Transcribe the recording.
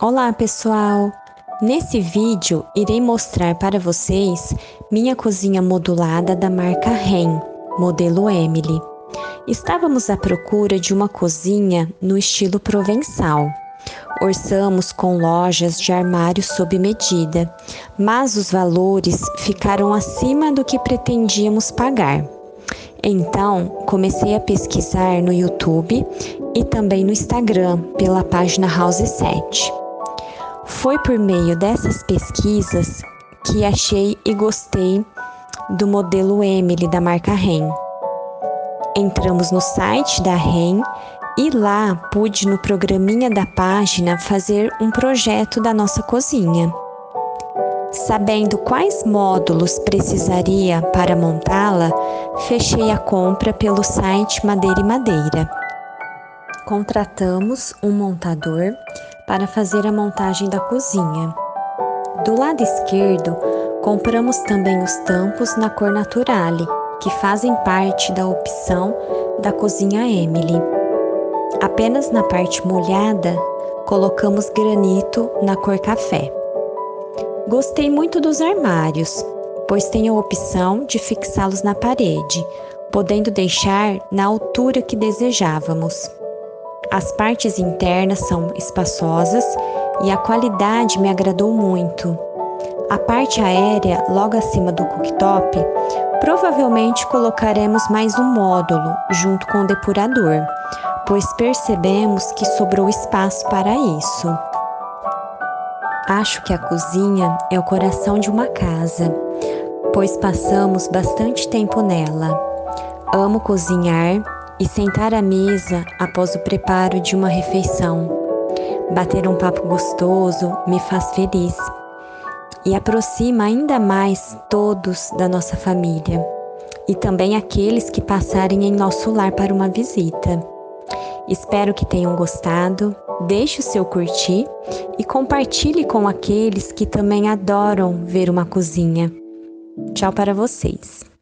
Olá pessoal! Nesse vídeo irei mostrar para vocês minha cozinha modulada da marca REN, modelo Emily. Estávamos à procura de uma cozinha no estilo provençal. Orçamos com lojas de armários sob medida, mas os valores ficaram acima do que pretendíamos pagar. Então, comecei a pesquisar no YouTube e também no Instagram pela página House 7. Foi por meio dessas pesquisas que achei e gostei do modelo Emily da marca REN. Entramos no site da REN e lá pude no programinha da página fazer um projeto da nossa cozinha. Sabendo quais módulos precisaria para montá-la, fechei a compra pelo site Madeira e Madeira. Contratamos um montador para fazer a montagem da cozinha. Do lado esquerdo, compramos também os tampos na cor Naturale, que fazem parte da opção da cozinha Emily. Apenas na parte molhada, colocamos granito na cor café. Gostei muito dos armários, pois tem a opção de fixá-los na parede, podendo deixar na altura que desejávamos. As partes internas são espaçosas e a qualidade me agradou muito. A parte aérea, logo acima do cooktop, provavelmente colocaremos mais um módulo junto com o depurador, pois percebemos que sobrou espaço para isso. Acho que a cozinha é o coração de uma casa, pois passamos bastante tempo nela. Amo cozinhar e sentar à mesa após o preparo de uma refeição. Bater um papo gostoso me faz feliz e aproxima ainda mais todos da nossa família e também aqueles que passarem em nosso lar para uma visita. Espero que tenham gostado. Deixe o seu curtir e compartilhe com aqueles que também adoram ver uma cozinha. Tchau para vocês.